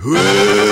Whoa!